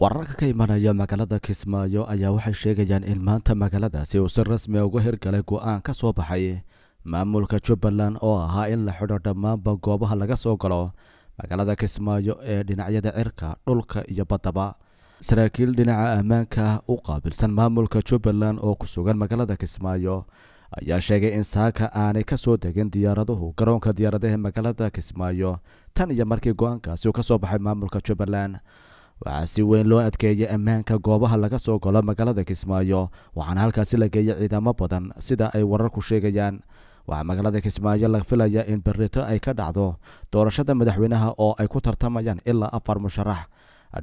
wararka ka imanaya magaalada kismaayo ayaa waxay sheegayaan in maanta magaaladaasi uu si rasmi uga hirgalay go'aan ka soo baxay. Maamulka jubbaland oo ahaa in la xidho dhammaanba goobaha laga soo galo magaalada kismaayo ee dhinacyada cirka dhulka iyo baddaba saraakiil dhinaca ammaanka u qaabilsan maamulka jubbaland oo ku sugan magaalada kismaayo ayaa sheegay in saaka aanay ka soo degin diyaaraduhu garoonka diyaaradaha magaalada kismaayo. Tan iyo markii go'aankaasi uu ka soo baxay maamulka jubbaland waxaa si weyn loo adkeeyay ammaanka goobaha laga soo galo magaalada kismaayo waxaana halkaasi la geeyay ciidamo badan sida ay wararku sheegayaan. Waxaa magaalada kismaayo la filaya in berito ay ka dhacdo doorashada madaxweynaha oo ay ku tartamayaan ilaa afar musharax.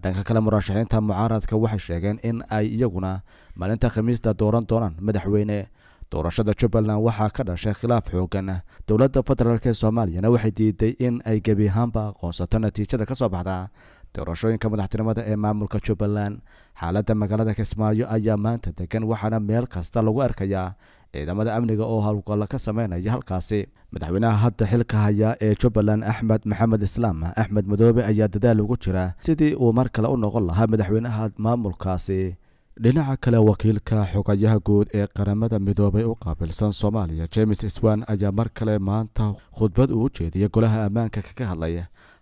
Dhanka kale murashaxiinta mucaaradka waxay sheegeen in ay iyaguna maalinta khamiista dooran doonaan madaxweyne. Doorashada jubbaland waxaa ka dhashay khilaaf xoogan dowladda federaalk ee soomaaliyana waxay diiday in ay gebi ahaanba aqoonsato natiijada ka soo baxda doorashooyinka madaxtinimada ee maamulka jubbaland. Xaaladda magaalada kismaayo ayaa maanta degan waxaana meel kasta lagu arkayaa ciidamada amniga oo howlgalla ka sameynaya halkaasi. Madaxweynaha hadda xilka haya ee jubbaland axmed maxamed islaam axmed madoobe ayaa dadaal ugu jira sidii uu mar kale u noqon lahaa madaxweynaha maamulkaasi. Dhinaca kale wakiilka xogayaha guud ee qaramada midoobay u qaabilsan soomaaliya james swan ayaa mar kale maanta khudbad uu jeediyay golaha ammaanka kaga hadlay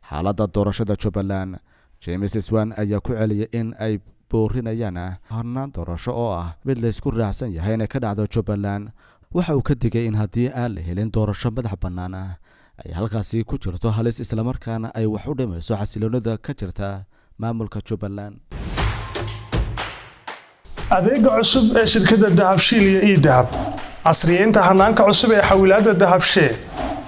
xaaladda doorashada jubbaland james swan ayaa ku celiyay in ay boorinayaan harnaan doorasho oo ah mid laysku raacsan yahay inay ka dhacdo jubbaland. Waxa uu ka digay in haddii aan la helin doorasho madax bannaan ah ay halkaasi ku jirto halis islamarkaana ay wax u dhimayso xasiloonida ka jirta maamulka jubbaland. Adeega cusub ee shirkadda dahabshiil iyo ii dahab casriyeynta hanaanka cusub ee xawilaadda dahabshee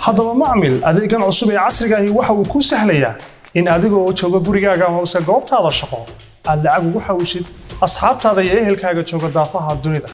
haddaba macmil adeegan cusub ee casrigaahi waxa uu kuu sahlayaa in adigoo jooga gurigaaga amase goobtaada shaqo aad lacag ugu xawishid asxaabtaada iyo ehelkaaga jooga daafaha dunida